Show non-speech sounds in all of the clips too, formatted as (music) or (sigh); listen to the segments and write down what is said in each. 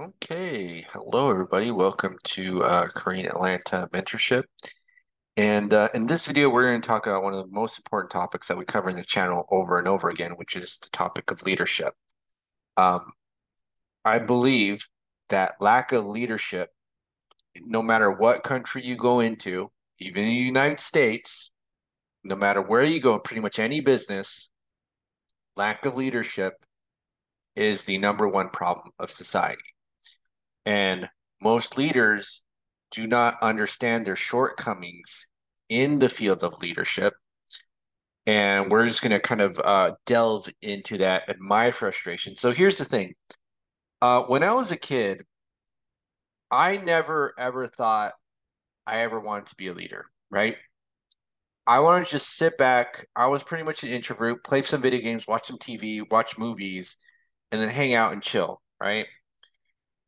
Okay, hello everybody. Welcome to uh, Korean Atlanta Mentorship. And uh, in this video, we're going to talk about one of the most important topics that we cover in the channel over and over again, which is the topic of leadership. Um, I believe that lack of leadership, no matter what country you go into, even in the United States, no matter where you go, pretty much any business, lack of leadership is the number one problem of society. And most leaders do not understand their shortcomings in the field of leadership. And we're just going to kind of uh, delve into that and my frustration. So here's the thing uh, when I was a kid, I never ever thought I ever wanted to be a leader, right? I wanted to just sit back. I was pretty much an introvert, play some video games, watch some TV, watch movies, and then hang out and chill, right?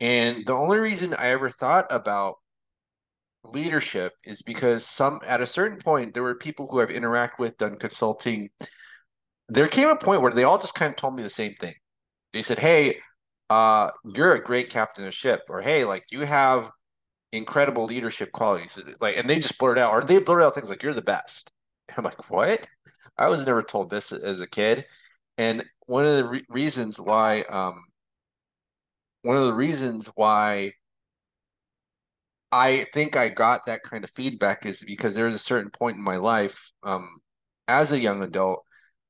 And the only reason I ever thought about leadership is because some at a certain point there were people who I've interacted with, done consulting. There came a point where they all just kind of told me the same thing. They said, "Hey, uh, you're a great captain of ship," or "Hey, like you have incredible leadership qualities," like, and they just blurt out, or they blurt out things like, "You're the best." (laughs) I'm like, "What?" I was never told this as a kid, and one of the re- reasons why um, one of the reasons why I think I got that kind of feedback is because there was a certain point in my life, um, as a young adult,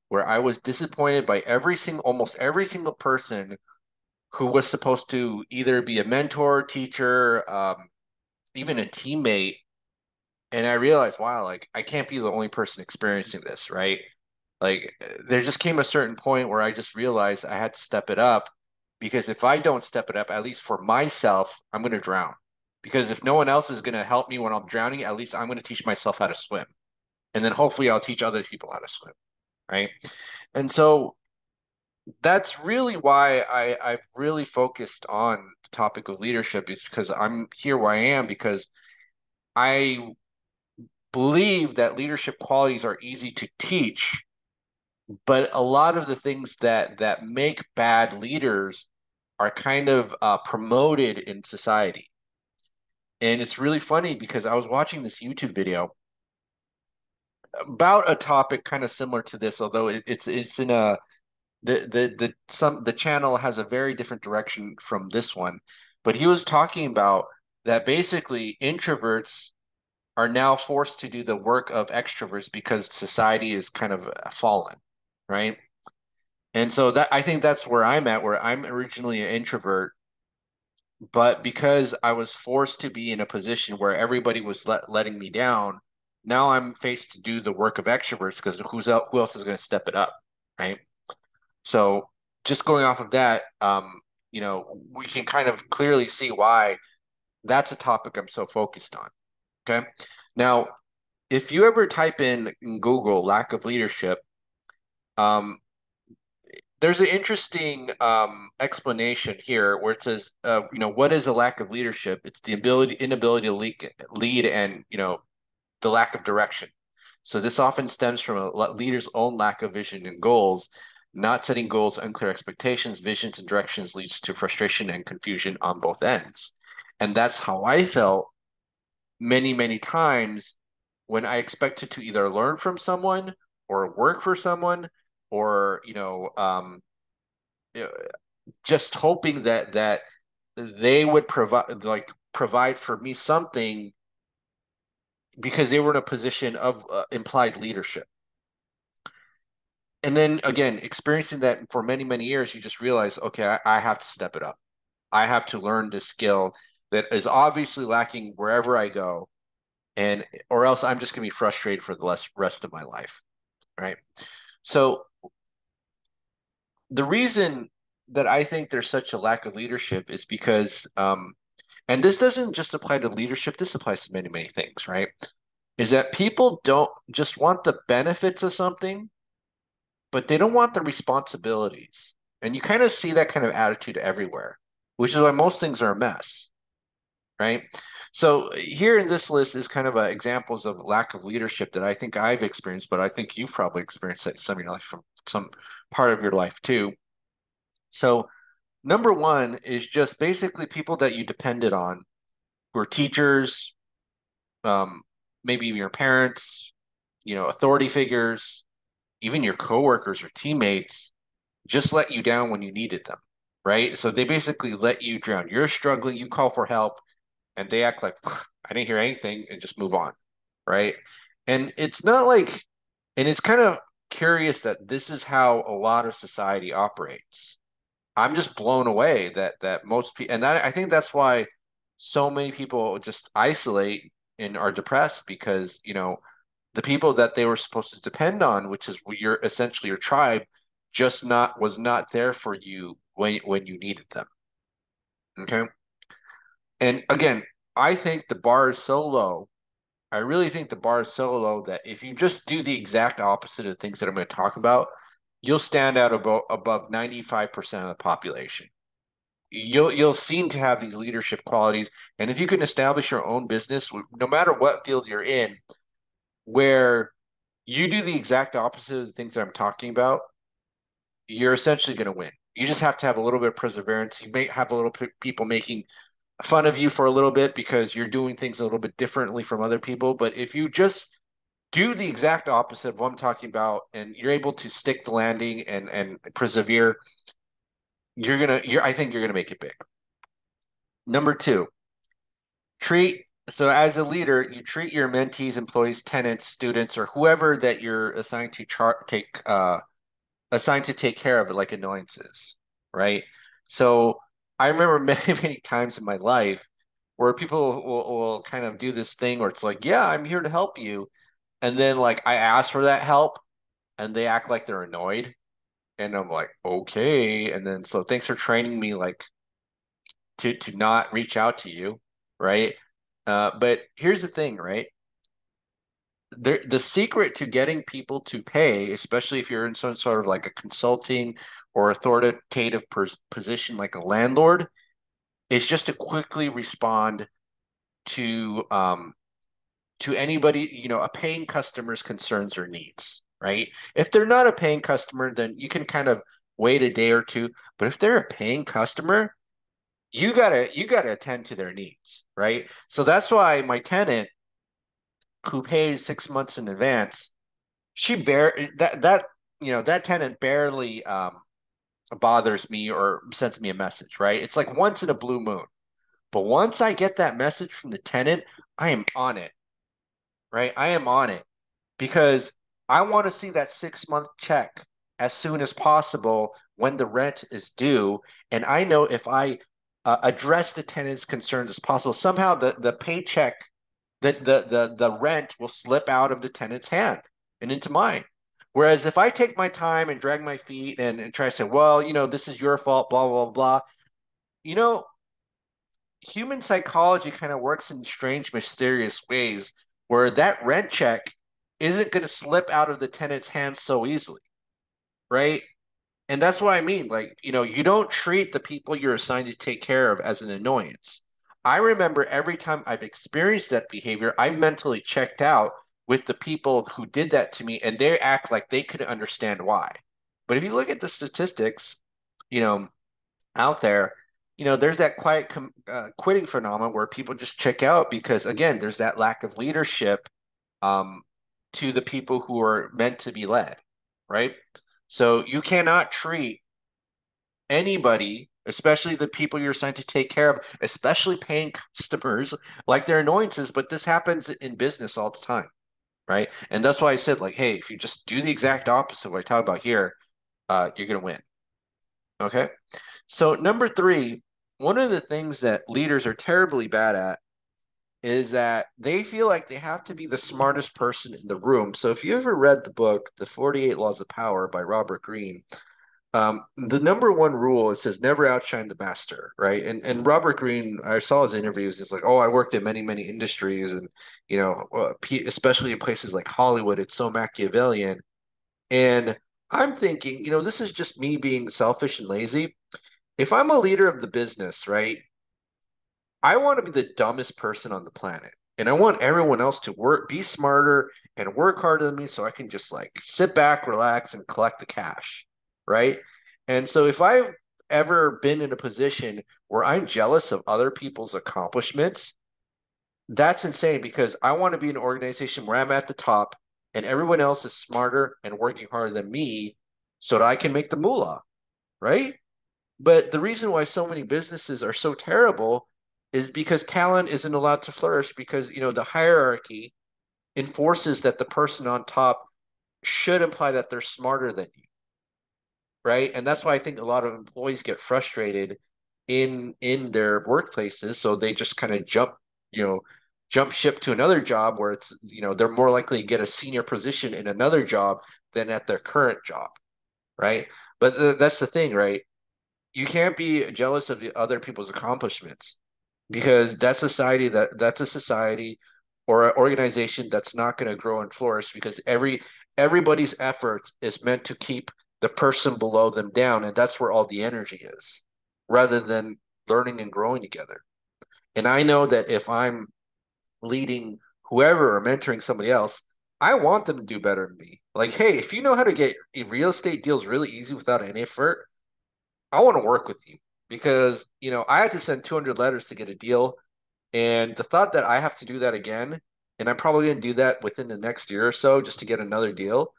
where I was disappointed by every single, almost every single person who was supposed to either be a mentor, teacher, um, even a teammate. And I realized, wow, like I can't be the only person experiencing this, right? Like there just came a certain point where I just realized I had to step it up because if I don't step it up, at least for myself, I'm going to drown. Because if no one else is going to help me when I'm drowning, at least I'm going to teach myself how to swim. And then hopefully I'll teach other people how to swim. Right. And so that's really why I, I've really focused on the topic of leadership is because I'm here where I am because I believe that leadership qualities are easy to teach but a lot of the things that that make bad leaders are kind of uh, promoted in society. And it's really funny because I was watching this YouTube video about a topic kind of similar to this, although it, it's it's in a the the the some the channel has a very different direction from this one. But he was talking about that basically introverts are now forced to do the work of extroverts because society is kind of fallen, right? And so that I think that's where I'm at, where I'm originally an introvert, but because I was forced to be in a position where everybody was let, letting me down, now I'm faced to do the work of extroverts because who's who else is going to step it up, right? So just going off of that, um, you know, we can kind of clearly see why that's a topic I'm so focused on. Okay. Now, if you ever type in Google lack of leadership, um, there's an interesting um, explanation here where it says, uh, you know, what is a lack of leadership? It's the ability, inability to lead, lead, and you know, the lack of direction. So this often stems from a leader's own lack of vision and goals. Not setting goals, unclear expectations, visions, and directions leads to frustration and confusion on both ends. And that's how I felt many, many times when I expected to either learn from someone or work for someone or you know, um, just hoping that that they would provide like provide for me something because they were in a position of uh, implied leadership. And then again, experiencing that for many, many years, you just realize, okay, I, I have to step it up. I have to learn this skill that is obviously lacking wherever I go. And or else I'm just gonna be frustrated for the rest of my life. Right. So the reason that I think there's such a lack of leadership is because, um, and this doesn't just apply to leadership, this applies to many, many things, right? Is that people don't just want the benefits of something, but they don't want the responsibilities. And you kind of see that kind of attitude everywhere, which is why most things are a mess, right? So here in this list is kind of uh, examples of lack of leadership that I think I've experienced, but I think you've probably experienced that some of your life from some part of your life too. So number one is just basically people that you depended on, who are teachers, um, maybe your parents, you know, authority figures, even your coworkers or teammates, just let you down when you needed them, right? So they basically let you drown. You're struggling, you call for help, and they act like I didn't hear anything and just move on, right? And it's not like, and it's kind of curious that this is how a lot of society operates. I'm just blown away that that most people, and that I think that's why so many people just isolate and are depressed because you know the people that they were supposed to depend on, which is your essentially your tribe, just not was not there for you when when you needed them. Okay, and again, I think the bar is so low I really think the bar is so low that if you just do the exact opposite of things that I'm going to talk about, you'll stand out above above 95% of the population. You'll you'll seem to have these leadership qualities, and if you can establish your own business, no matter what field you're in, where you do the exact opposite of the things that I'm talking about, you're essentially going to win. You just have to have a little bit of perseverance. You may have a little people making fun of you for a little bit because you're doing things a little bit differently from other people. But if you just do the exact opposite of what I'm talking about and you're able to stick the landing and and persevere, you're gonna you're I think you're gonna make it big. Number two, treat so as a leader, you treat your mentees, employees, tenants, students, or whoever that you're assigned to chart take uh assigned to take care of it like annoyances, right? So I remember (laughs) many, many times in my life where people will, will kind of do this thing where it's like, yeah, I'm here to help you. And then like I ask for that help and they act like they're annoyed. And I'm like, okay. And then so thanks for training me like to to not reach out to you, right? Uh, but here's the thing, right? The, the secret to getting people to pay, especially if you're in some sort of like a consulting or authoritative position like a landlord is just to quickly respond to um, to anybody you know a paying customer's concerns or needs right? If they're not a paying customer then you can kind of wait a day or two but if they're a paying customer you gotta you gotta attend to their needs right? So that's why my tenant pays six months in advance she bear that that you know that tenant barely um bothers me or sends me a message, right? It's like once in a blue moon. But once I get that message from the tenant, I am on it, right? I am on it because I want to see that six month check as soon as possible when the rent is due. And I know if I uh, address the tenant's concerns as possible, somehow the, the paycheck, the, the, the, the rent will slip out of the tenant's hand and into mine. Whereas if I take my time and drag my feet and, and try to say, well, you know, this is your fault, blah, blah, blah, you know, human psychology kind of works in strange, mysterious ways where that rent check isn't going to slip out of the tenant's hands so easily. Right. And that's what I mean. Like, you know, you don't treat the people you're assigned to take care of as an annoyance. I remember every time I've experienced that behavior, I mentally checked out with the people who did that to me and they act like they couldn't understand why. But if you look at the statistics, you know, out there, you know, there's that quiet com- uh, quitting phenomenon where people just check out because, again, there's that lack of leadership um, to the people who are meant to be led, right? So you cannot treat anybody, especially the people you're assigned to take care of, especially paying customers, like they're annoyances. But this happens in business all the time right? And that's why I said, like, hey, if you just do the exact opposite what I talk about here, uh, you're gonna win. Okay. So number three, one of the things that leaders are terribly bad at is that they feel like they have to be the smartest person in the room. So if you ever read the book, The 48 Laws of Power by Robert Greene, um, the number one rule it says never outshine the master, right? And and Robert Greene, I saw his interviews. It's like, oh, I worked in many many industries, and you know, uh, especially in places like Hollywood, it's so Machiavellian. And I'm thinking, you know, this is just me being selfish and lazy. If I'm a leader of the business, right, I want to be the dumbest person on the planet. And I want everyone else to work, be smarter, and work harder than me, so I can just like sit back, relax, and collect the cash right? And so if I've ever been in a position where I'm jealous of other people's accomplishments, that's insane because I want to be an organization where I'm at the top and everyone else is smarter and working harder than me so that I can make the moolah, right? But the reason why so many businesses are so terrible is because talent isn't allowed to flourish because, you know, the hierarchy enforces that the person on top should imply that they're smarter than you. Right? And that's why I think a lot of employees get frustrated in in their workplaces so they just kind of jump, you know, jump ship to another job where it's, you know, they're more likely to get a senior position in another job than at their current job. Right? But th- that's the thing, right? You can't be jealous of the other people's accomplishments because that society that that's a society or an organization that's not going to grow and flourish because every everybody's efforts is meant to keep the person below them down and that's where all the energy is rather than learning and growing together. And i know that if i'm leading whoever or mentoring somebody else i want them to do better than me. Like hey if you know how to get real estate deals really easy without any effort i want to work with you. Because you know i had to send 200 letters to get a deal and the thought that I have to do that again, and I'm probably going to do that within the next year or so just to get another deal,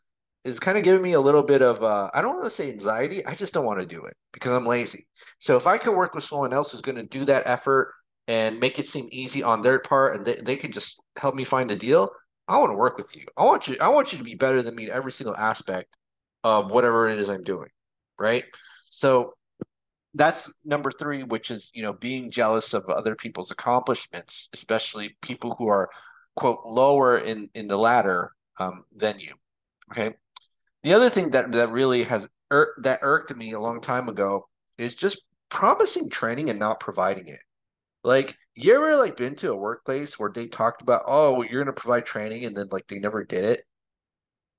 is kind of giving me a little bit of, uh, I don't want to say anxiety. I just don't want to do it because I'm lazy. So if I could work with someone else who's going to do that effort and make it seem easy on their part and they, they can just help me find a deal, I want to work with you. I want you, I want you to be better than me in every single aspect of whatever it is I'm doing. Right. So that's number three, which is you know being jealous of other people's accomplishments, especially people who are quote lower in in the ladder um, than you. Okay. The other thing that that really has ir- that irked me a long time ago is just promising training and not providing it. Like you ever like been to a workplace where they talked about, oh, you're gonna provide training and then like they never did it,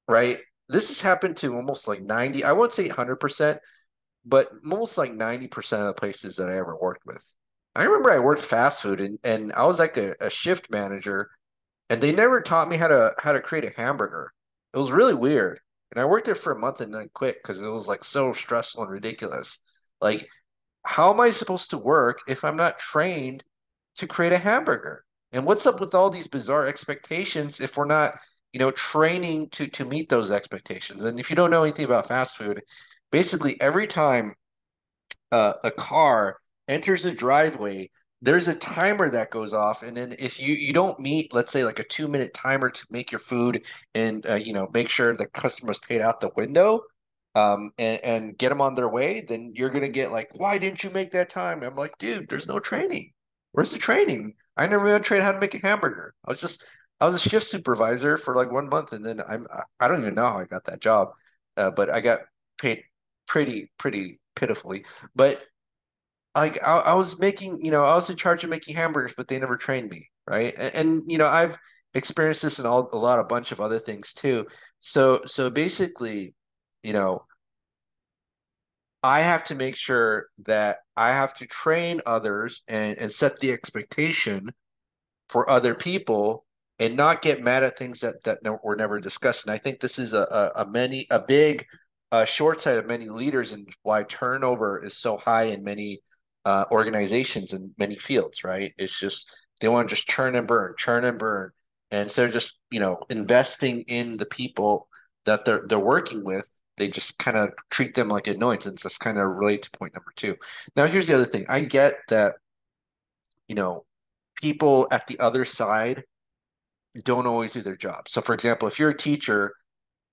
right? This has happened to almost like 90, I won't say 100%, but almost like 90% of the places that I ever worked with. I remember I worked fast food and, and I was like a, a shift manager and they never taught me how to how to create a hamburger. It was really weird. And I worked there for a month and then quit because it was like so stressful and ridiculous. Like, how am I supposed to work if I'm not trained to create a hamburger? And what's up with all these bizarre expectations if we're not, you know, training to to meet those expectations? And if you don't know anything about fast food, basically every time uh, a car enters a driveway there's a timer that goes off and then if you you don't meet let's say like a two minute timer to make your food and uh, you know make sure the customer's paid out the window um, and, and get them on their way then you're gonna get like why didn't you make that time? I'm like dude there's no training. Where's the training? I never been trained how to make a hamburger. I was just i was a shift supervisor for like one month and then i'm i don't even know how i got that job uh, but i got paid pretty pretty pitifully. But like I, I, was making, you know, I was in charge of making hamburgers, but they never trained me, right? And, and you know, I've experienced this in all, a lot, a bunch of other things too. So so basically, you know, I have to make sure that I have to train others and, and set the expectation for other people and not get mad at things that that were never discussed. And I think this is a, a, a many a big uh, short side of many leaders and why turnover is so high in many uh, organizations in many fields, right? It's just they want to just churn and burn, churn and burn. And instead of just, you know, investing in the people that they're they're working with, they just kind of treat them like annoyances. That's kind of relate to point number two. Now here's the other thing. I get that, you know, people at the other side don't always do their job. So for example, if you're a teacher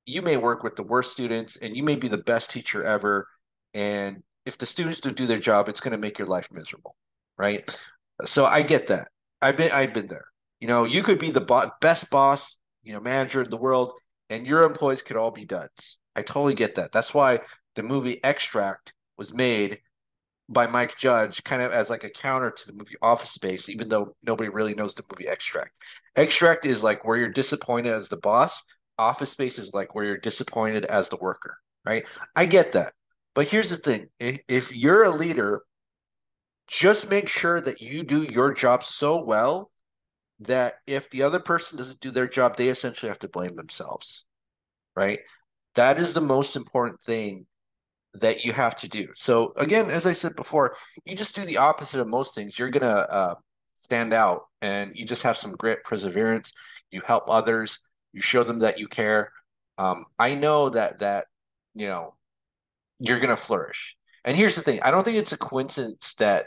you may work with the worst students and you may be the best teacher ever. And if the students don't do their job, it's going to make your life miserable. Right. So I get that. I've been, I've been there. You know, you could be the bo- best boss, you know, manager in the world, and your employees could all be duds. I totally get that. That's why the movie Extract was made by Mike Judge, kind of as like a counter to the movie Office Space, even though nobody really knows the movie Extract. Extract is like where you're disappointed as the boss, office space is like where you're disappointed as the worker, right? I get that. But here's the thing if you're a leader, just make sure that you do your job so well that if the other person doesn't do their job, they essentially have to blame themselves, right? That is the most important thing that you have to do. So again, as I said before, you just do the opposite of most things. You're gonna uh, stand out, and you just have some grit, perseverance. You help others. You show them that you care. Um, I know that that you know you're gonna flourish. And here's the thing: I don't think it's a coincidence that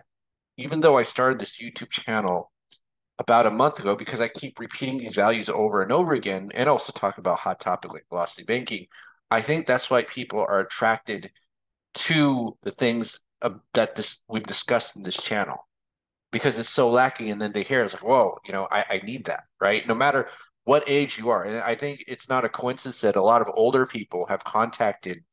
even though I started this YouTube channel about a month ago because I keep repeating these values over and over again, and also talk about hot topic like velocity banking. I think that's why people are attracted to the things that this we've discussed in this channel because it's so lacking. And then they hear it's like, whoa, you know, I, I need that, right? No matter what age you are. And I think it's not a coincidence that a lot of older people have contacted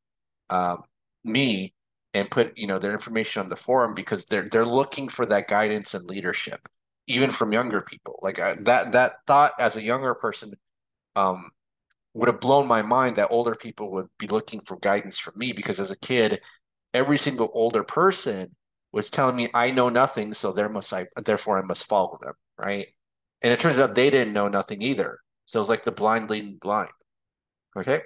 um, me and put, you know, their information on the forum because they're they're looking for that guidance and leadership, even from younger people. Like I, that that thought as a younger person um, would have blown my mind that older people would be looking for guidance from me because as a kid, every single older person was telling me I know nothing, so there must I therefore I must follow them, right? And it turns out they didn't know nothing either. So it's like the blind leading blind. Okay.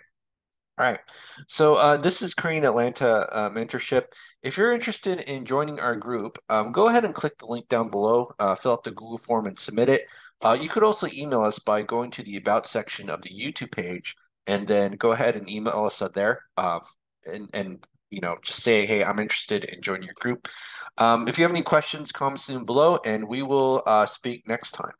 All right. So uh, this is Korean Atlanta uh, Mentorship. If you're interested in joining our group, um, go ahead and click the link down below, uh, fill out the Google form and submit it. Uh, you could also email us by going to the About section of the YouTube page and then go ahead and email us there uh, and, and you know, just say, hey, I'm interested in joining your group. Um, if you have any questions, comment down below, and we will uh, speak next time.